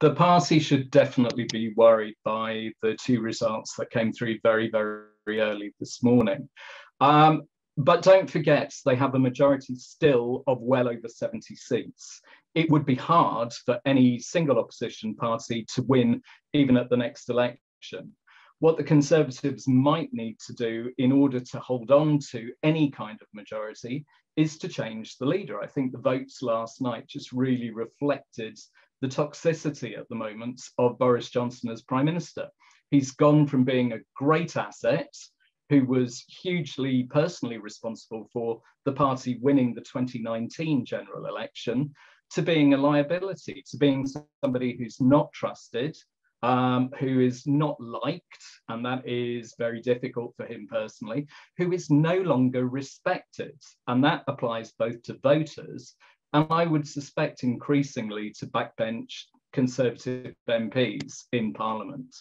the party should definitely be worried by the two results that came through very, very early this morning. Um, but don't forget, they have a majority still of well over 70 seats. It would be hard for any single opposition party to win even at the next election. What the Conservatives might need to do in order to hold on to any kind of majority is to change the leader. I think the votes last night just really reflected the toxicity at the moment of Boris Johnson as Prime Minister. He's gone from being a great asset who was hugely personally responsible for the party winning the 2019 general election, to being a liability, to being somebody who's not trusted, um, who is not liked, and that is very difficult for him personally, who is no longer respected. And that applies both to voters and I would suspect increasingly to backbench Conservative MPs in Parliament.